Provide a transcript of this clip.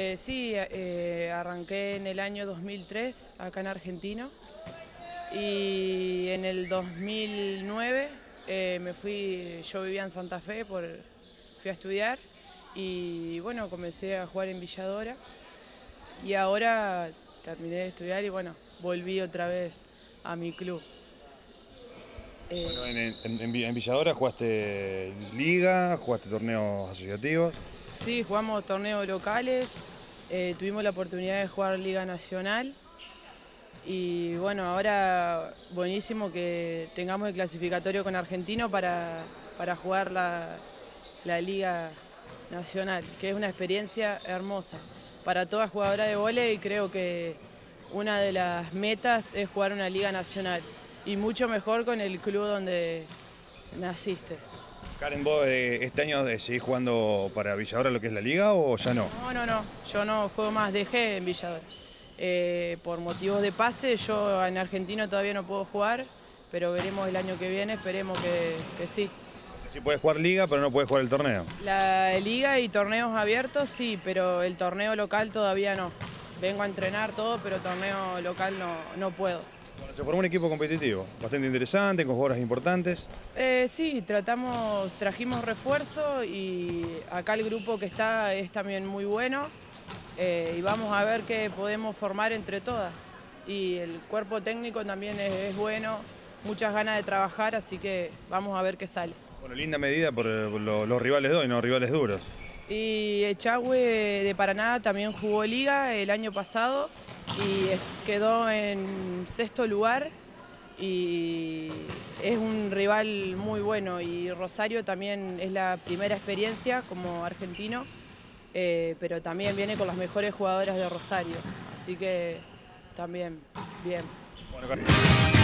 Eh, sí, eh, arranqué en el año 2003 acá en Argentino y en el 2009 eh, me fui, yo vivía en Santa Fe, por, fui a estudiar y bueno, comencé a jugar en Villadora y ahora terminé de estudiar y bueno, volví otra vez a mi club. Bueno, en, en- en Villadora jugaste liga, jugaste torneos asociativos. Sí, jugamos torneos locales, eh, tuvimos la oportunidad de jugar Liga Nacional y bueno, ahora buenísimo que tengamos el clasificatorio con Argentino para, para jugar la, la Liga Nacional, que es una experiencia hermosa. Para toda jugadora de vóley creo que una de las metas es jugar una Liga Nacional y mucho mejor con el club donde naciste. Karen, vos eh, este año seguís jugando para Villadora lo que es la liga o ya no? No, no, no, yo no juego más, dejé en Villador. Eh, por motivos de pase, yo en Argentino todavía no puedo jugar, pero veremos el año que viene, esperemos que, que sí. O sea, sí puedes jugar liga, pero no puedes jugar el torneo. La liga y torneos abiertos sí, pero el torneo local todavía no. Vengo a entrenar todo, pero torneo local no, no puedo. Bueno, se formó un equipo competitivo, bastante interesante, con jugadoras importantes. Eh, sí, tratamos, trajimos refuerzo y acá el grupo que está es también muy bueno eh, y vamos a ver qué podemos formar entre todas. Y el cuerpo técnico también es, es bueno, muchas ganas de trabajar, así que vamos a ver qué sale. Bueno, linda medida por, eh, por los rivales de hoy, no rivales duros. Y Echagüe de Paraná también jugó liga el año pasado y quedó en sexto lugar y es un rival muy bueno y Rosario también es la primera experiencia como argentino, eh, pero también viene con las mejores jugadoras de Rosario, así que también bien. Bueno.